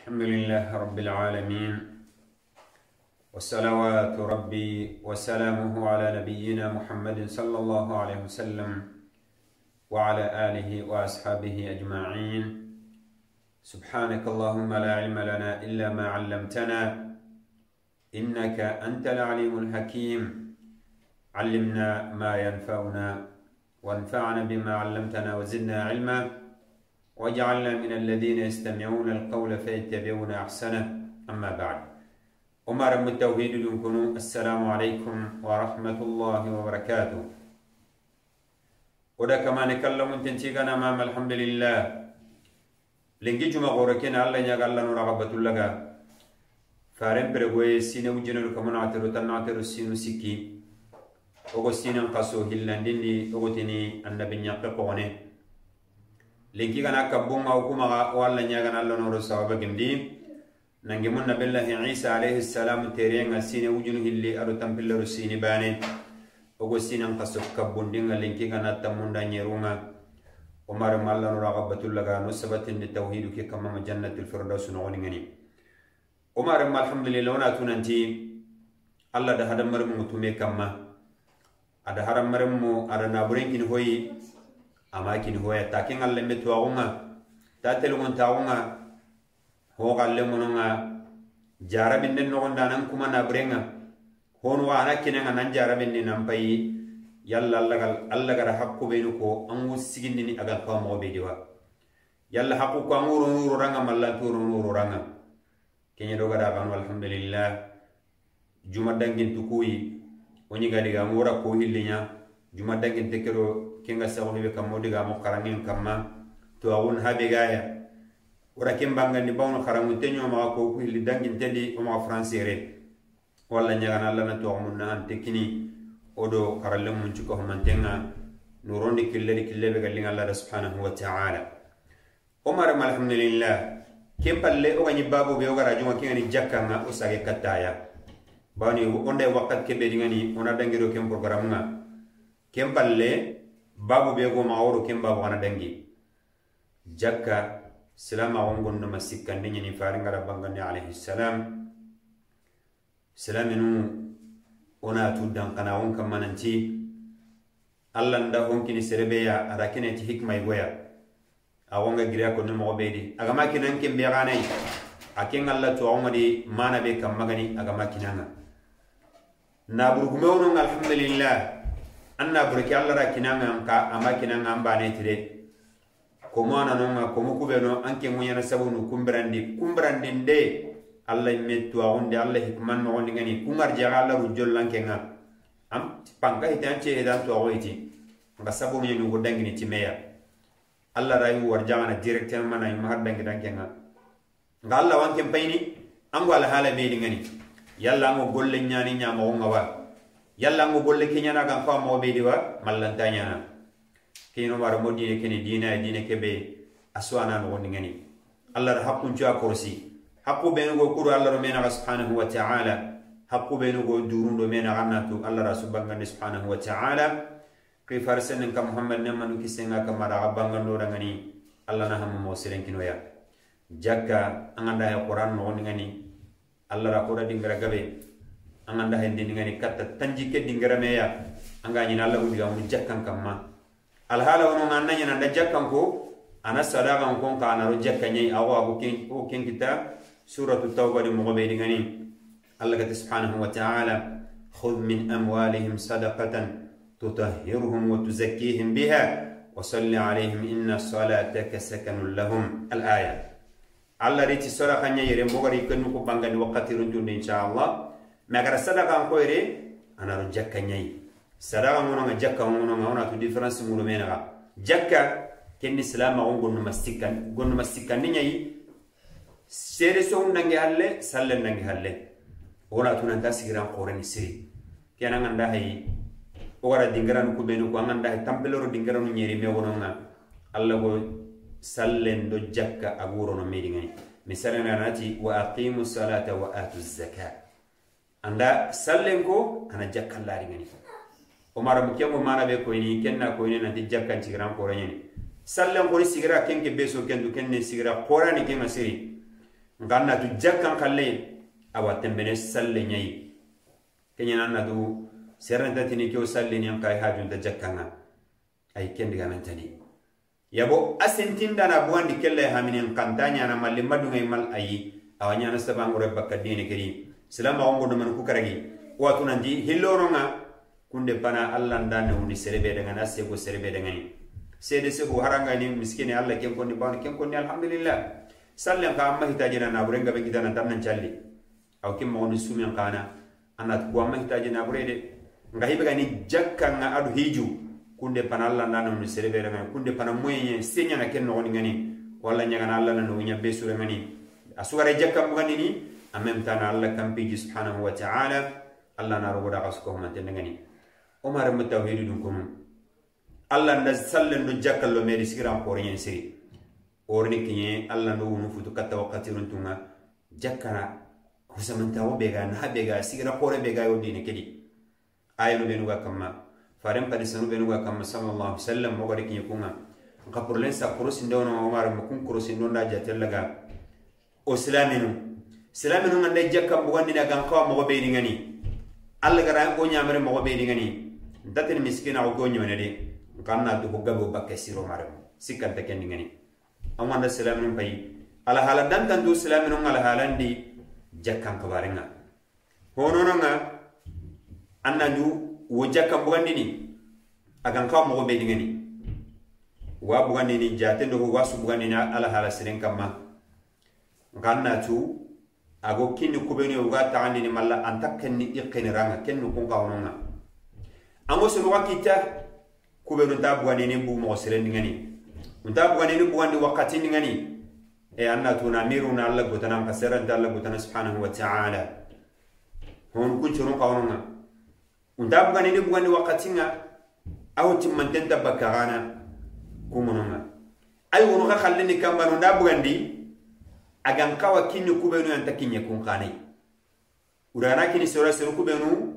الحمد لله رب العالمين وصلوات ربي وسلامه على نبينا محمد صلى الله عليه وسلم وعلى آله وأصحابه أجمعين. سبحانك اللهم لا علم لنا إلا ما علمتنا إنك أنت العليم الحكيم. علمنا ما ينفعنا وانفعنا بما علمتنا وزدنا علما. واجعلنا من الذين يستمعون القول فيتبعون أحسنه. أما بعد عمر بن التوحيد السلام عليكم ورحمة الله وبركاته. وده كما نكلم انت تنتيجنا امام الحمد لله. لنجي جمع غوركين الله يجعل لنا رغبة لغا فارم برغوية سينو جنر كمان عطرو تنعطرو سينو سيكي. وغو سينو قصو هلان النبي نعطي lenki gana kabbunga hukumaga walla ñagana allah noro sawaba gindi. Nangi mun nabillahi isa alayhi salam terenga sine wujunu hilli ado tampillero sini ba ne. Ogo sinen kaso kabbundinga lenki gana tammunda ñerunga omar malla noro aga batullaga no sabatindi tawhidu ke kamama jannatul firdaus nogoningani omar ma alhamdulillah wona tunanti. Allah da hadamar mu mutume kamma. Ada haram maremmo ada naburen kin hoyi ama kin hoya ta kin alle me tuwagunga ta telungon tagunga ho galle mononga jarabin den nogon danan kuma naburenga honu wa ana kinanga nan jarabin ni nan payi yalla alla gal alla gara hakku be ko an wusigindi ni aga ko mo be diwa yalla hakku ko amuru nuru ranga mallan turu nuru ranga. Kenya do gara ban alhamdulillah. Juma dangin tukuyi woni gadi ga ngora ko hillinya juma dangin tekero kenga sago hebe kammo diga mo karangin kamma. To awun habe gaya. Ora ken bangandi bawno karangun te ñoma ko kuilli dangin tedi o ma francere walla ñagana alla na toxo mun na ante kini o do karalle mun cuko homantenga nurondi killedi killebe gallinga alla da subhanahu wa ta'ala. O maram alhamdulillah ken palle o gañi babu be o gara jonga kengani jakkanga o sage kattaya. Bawni onda wakkat kebe dingani ona dangiro ken programme nga. Ken palle babu be go mawru ken babu ana dangi jakka silama wongon no masikkande nyani faringara bangane alayhi salam. Silaminu ona tu dankana won kamananti allah nda honkini serebeya ada keneti hikma e a awonga gira ko no mogo bedi agama kinan kembe ganayi e. aken allah to awongadi mana be kammagani agama kinanga naburgume wonon alhamdulillah. anna burki alla ra kinanga anka ama kinanga ambane tire. Komo nanonga komo kubeno anke ŋuñana sabunu kumbrandi. Kumbrandin de alla me tuwaxunde alla hikman noxondi ngani. Kuŋarjaxa alla ru jollankenga an panka hite an ceedan tuwaxo iti nka sabunuñenugu dangini timeya alla rayu warjaxana directement naima har dangidankenga nga. Alla wanken payini ango alhaala beedi ngani. Yalla ango golle ñani ñamoxonga wa. Yalla ngo golle kenyana ga fa mo be diwa mallanta nyana. Kino mara modi kene dina dina kebe aswana no ngani. Allah ra hakkun ci akorsi hakku be ngo kuru allah mena subhanahu wa ta'ala. Hakku be ngo durundo mena ganatu allah ra subhanahu subhanahu wa ta'ala. Kay farsen ka muhammad ne manu kisenga kamara abangando ngani. Allah na hamu mo siren kinoya jakka anganda ya qur'an no ngani. Allah ra koda dingara gabe. Anganda hendi ngani katta tanji ke dingara meya anga nyina allah udiga mu jakkan kamma al hala wono nganna nyina da jakkan ko ana sadaqa ko ka ana ro jakkan nyai awa ko ken ko ken kita suratu tauba di mo be dingani allah ka subhanahu wa ta'ala khudh min amwalihim sadaqatan tutahhiruhum wa tuzakkihim biha وصل عليهم إن صلاتك سكن لهم الآية allah riti sadaka nya yere mogari kenu ko bangani wakati runtunde inshallah magara sadaka ko yere anaro jakka nyai. Sadaka ngono nga jakka ngono nga ona to difference mulo mena jakka ken islam on gonno mastikan gonno mastikan nyai. Sere so nange halle salle nange halle. Ona to nan tasigiran qoreni siri. Kenan anda hay o wara dingaran ko benu ko anga hay tampeloro dingaran nyeri me wono nga allah go sallen do jakka aguro no medi ngani misalana nati wa aqimu salata wa atu zaka anda sallen ko ana jakkallaari ngani omara mu kemo mana be koyni kenna koyni nanti jakkan sigiran korañani sallen kori sigira kenke be so kendu kenne sigira korani kenga siri ngan natu jakkan kalle awa tembene salle ñayi keñanan natu serrentatini keo sallenian kay hajunta jakkanga ay kendiganantani yabo asintindana buwandi kelle haminen kantañana malle madungay mal ayi awa ñana sabangore bakka dine kerim silama wango do man ku karagi watu nanti hilloronga kunde pana allah ndane undi serebe dengan ase ko serebe dengan ni sede se ko haranga ni miskini allah ken konni ban ken konni alhamdulillah. Sallam ka amma hitajina na burenga be kitana tan challi. Aw kim ni sumi kana anat ko amma hitajina burede nga hibe gani jakka nga adu hiju kunde pana allah ndane undi serebe dengan kunde pana moyen senya na ken no ngani. Walla nyaga na allah na no nya be sura ngani. Asugara jakka mo ngani ni temps allah kampiji subhanahu wa ta'ala allah na rogoda kasuko humante ngani o mara mu tawhidu dun kunu allah nda sallen do jakkallo medi sigiran porenyen siri orni kinye allah ndo wunu futu katta wakati runtunga jakkara husamanta wo bega na bega sigira pore bega yo dine kedi ayanu benu ga kamma faren padi sanu benu ga kamma sallallahu alaihi wasallam mo gadi kinye kunga ka porlen sa kurusi ndono o mara mu kun kurusi ndonda jatellaga o silaminu silaminu ngande jakka bugandi na gan kawa mo be ni allah gara ko nyamare mo be ni ngani datin miskina o gonyo ne de kanna du gabe bakke siro mare sikkan ta kendi ngani amanda silaminu pai ala hala dan tan du silaminu ala halandi jakkan kabarenga hono nga anna du wo jakka bugandi ni agan kawa mo be ni wa bugandi ni jate do wa su bugandi na ala hala siren kamma nganna tu ago kinni kubeni uga taxandini malla anta kenni i xiniranga kenni kunkaxunonga ango sunuxa kitta kubenu nta buganini bu moxo sirendingani nta buganini bugandi wakatindingani e anna tuna miruna alla gotana anka seranta alla gotana subhanahu wa ta'ala. Hon kunchurun qawrunga unta buganini bugandi waqatinga aw timmantenta bakkarana kumununga ay wonuka khallini kambanu nda bugandi agan kawa kinni kubenu yanta kinye kun kanai urana kini sora sero kubenu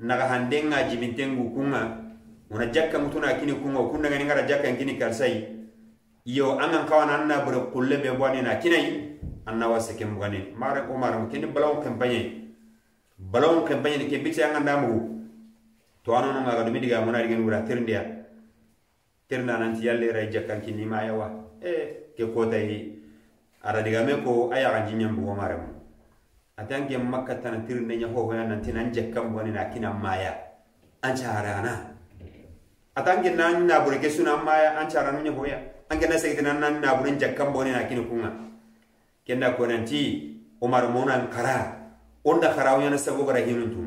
naga handenga jimintengu kunga. Una jakka mutuna kini kunga kunna ngani ngara jakka kini karsai. Iyo angan kawa na anna bure kulle be bwani na kinai anna wase kembugani mare ko mare kini balaw kampanye balaw kampanye ke bitse angan damu to anono ngaga dumi diga mona digen wura terndia terna nanti yalle ray jakka kini maya wa e ke kota yi ara digame ko a yaxa jiñan bugo maremu atan ke makka tana tirinde ña hohoya nanti nan jekkan bone na kina maya ancharana carana atan ke nan nabure ke suna maya an caranu ña hoya an ke na segitina nan nabure na kini kunga kenda ko nanti umar monan kara onda kharawñana sabu gara hinun tum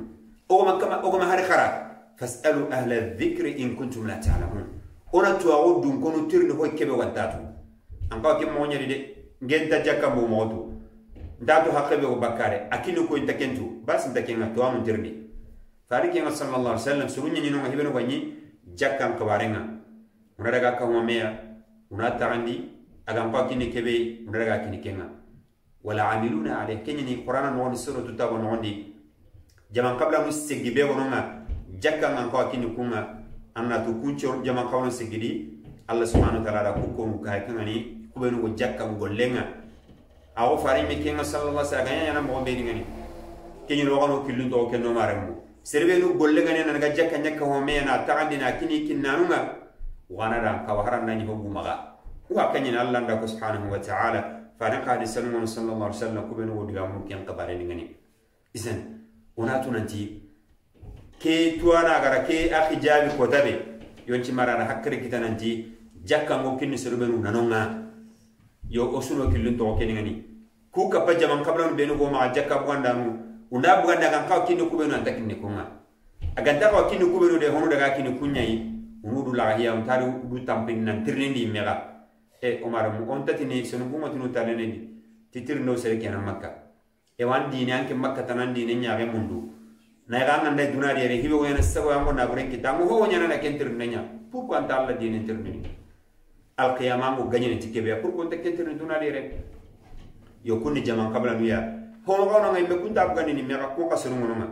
ogoma kama ogoma har khara fasalu ahla dhikri in kuntum la ta'lamun ona tuwaxu dunkonu tirinde ho kebe wattatu an kawa ke moñadi de ngenta jakka mo moto ndatu hakkebe o bakare akini ko inta kentu bas inta kenga to amun tirni fari kenga sallallahu alaihi wasallam surunya ni no hibeno banyi jakka ko barenga una daga ka una tarandi aga mpa kini kebe una daga kini kenga wala amiluna ale kenya ni qur'ana no ni sura tuta no ndi jaman kabla mu segibe wono nga jakka nga ko kini kunga anna tu kuncho jaman kawno segidi allah subhanahu wa ta'ala ku ko kay kangani kubenu go jakka go lenga awo fari mi kenga sallallahu alaihi wasallam yana mo be ngani kenyi no wono killu to ken no maremu serbe nu golle ngani nan ga jakka nyakka ho me na tagandi na kini kinnanunga wana da ka waharan nani ho gumaga wa kanyi allah nda ko subhanahu wa ta'ala fa na qadi sallallahu alaihi wasallam kubenu go diga mu ken kabare ngani isan nanti ke tuwana gara ke akhi jabi ko tabe yonci marana hakkare kita nanti jakka ngo kinni serbe nu nanonga yo osuno suno to toxo keningani ku kappa jaman kabilanu benu go maxa jakka bugandanu unda buganda gan kawa kinni kubenu anta kinni kunga aganta kinu ku kubenu de honu daga kinu kunɲayi unu du laxa hiya ntari du tampin nan tirinindi mera e omaramu on tatini sonubumatinu tarnenendi titirindo sere kenan makka. E wan dine anke makka tanan dine ñaxe mundu. Na e ga nan naixa nganda dunadi yere hibe woyana sagoyango nabure kita. Ngu ho nya na ken nya. Pu pourquoi anta alla dine tirindini al qiyama mo ganyene tikebe pourquoi anta kentir duna de re yo kunni jaman kabla nuya. Hono gono ngai be kunta bugani ni mega ko kasuru ngono ma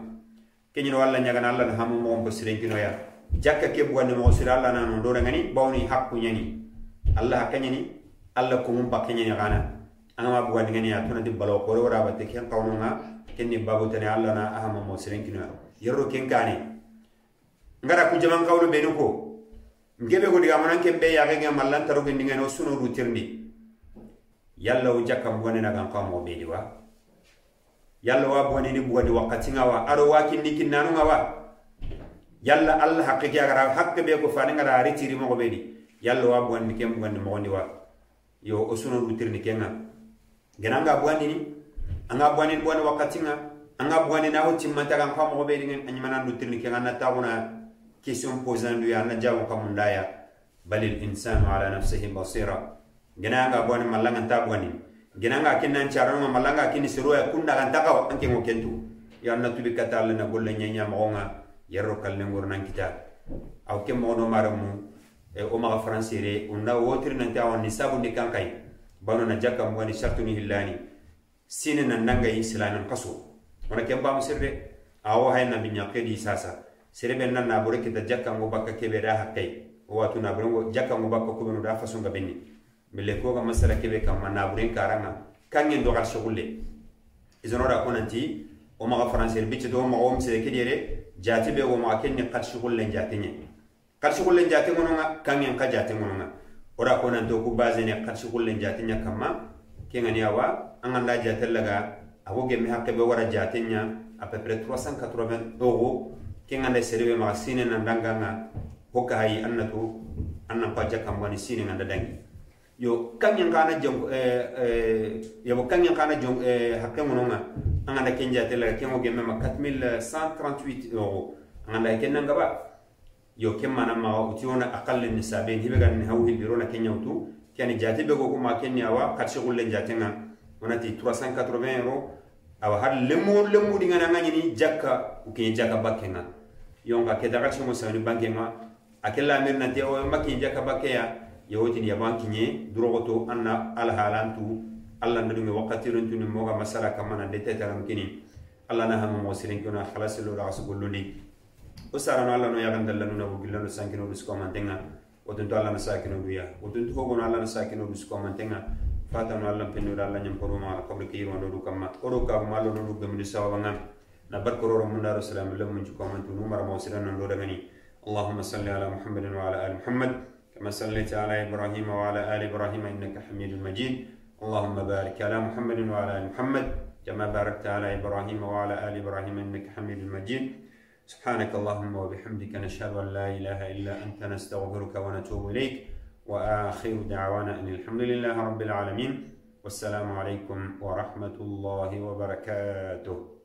kenyi no walla nyaga na alla na hamu mo ko sirenkino ya. Jakka ke bugani mo sira alla na no do ngani bawni hakku nyani allah hakanyani allah ko mum bakkanyani gana. Anga ma buga ngani ya tuna di balo ko wara batte ken qawno nga ken ni babu tane allah na ahama mo siren kinu yerro ken kane ngara ku jaman be ko ngebe ko diga manan ken be ya ga mallan taro ken ngani o sunu rutirndi. Yalla o jakka buga na kan qawmo be diwa yalla wa buga ni buga di wakati nga wa. Aro wa kinni kinnanu nga wa. Yalla allah haqqi ke agara haqqi be ko fani ngara ari tiri mo be di yalla wa buga ni ken buga ni mo wa. Yo o rutirni kenga gena nga bwani ni anga bwani bwani wakati nga anga bwani na hoti manta kan kwa mo be ni anyi manan du tirni ke ngana tauna question posant du yalla jabu kamundaya bal al insanu ala nafsihi basira gina ga boni malanga tabwani gina ga kinan charon malanga kini siroya kunda kan takaw anke ngo kentu yalla tubi katal na golle nyanya monga yerro kallen gornan kita aw ke mono maramu e o maga fransire unda wotir nan ta on nisabu ni kankai bano na jaka mo ni shartu ni hillani sine nan nanga islamin kaso wana ke ba musirre awo hayna min yaqidi sasa serebe nan na bore kita jakka ngo bakka kebe da hakkai watu na bore jakka ngo bakka ko da faso nga benni mille ko ga masala kebe kam na bore karanga kangen do gar shugulle izono da konanti o ma français bice do ma o mse kedere jati be o ma kenni qat shugulle jatinya qat shugulle jati ngono nga kangen ka nga ora ko nan to ku bazene kharshi kullen jatinya kama kengani awa an anda jatel laga ago gemme hakke be wara jatinya a peu près 380 kenga na serebe ma sine na danga nga hokka hay annatu anna pa jakka mbani sine nga dangi yo kanya kana jom eh eh yo kanya kana jom eh hakke mononga anga na kenja tele kengo gemme ma 4138 euro. Anga na kenna ngaba yo kemma na ma uti ona hibegan ni haw hillirona kenyawtu kani jati be gogo ma kenya wa katsi gulle jati jatenga onati 380 euro awa har lemu lemu dingana ngani jakka ukenye jakka bakena yo nga ke daga chimo sawni banke nga akella mir na te o makki jakka bakke ya yo woti ya banki nye durogoto anna al halantu alla na dunga wakati runtu ni moga masala kamana de tetaram kini alla na hamo mo sirin kuna khalas lo rasu gullundi usarano alla no yagandalla no nabu gillano sankino dus komantenga wotunto alla na sakino duya. Wotunto hogono alla na sakino dus komantenga fatano alla penno alla nyam poruma ala kabri kiro ndo du kamma oro ka malo no du gamni sawanga barkoro mun daro salam lam mun komantu no mara mo sidan ndo dagani اللهم صل على محمد وعلى آل محمد. كما صليت على إبراهيم وعلى آل إبراهيم إنك حميد مجيد. اللهم بارك على محمد وعلى آل محمد. كما باركت على إبراهيم وعلى آل إبراهيم إنك حميد مجيد. سبحانك اللهم وبحمدك نشهد أن لا إله إلا أنت نستغفرك ونتوب إليك. وآخر دعوانا أن الحمد لله رب العالمين. والسلام عليكم ورحمة الله وبركاته.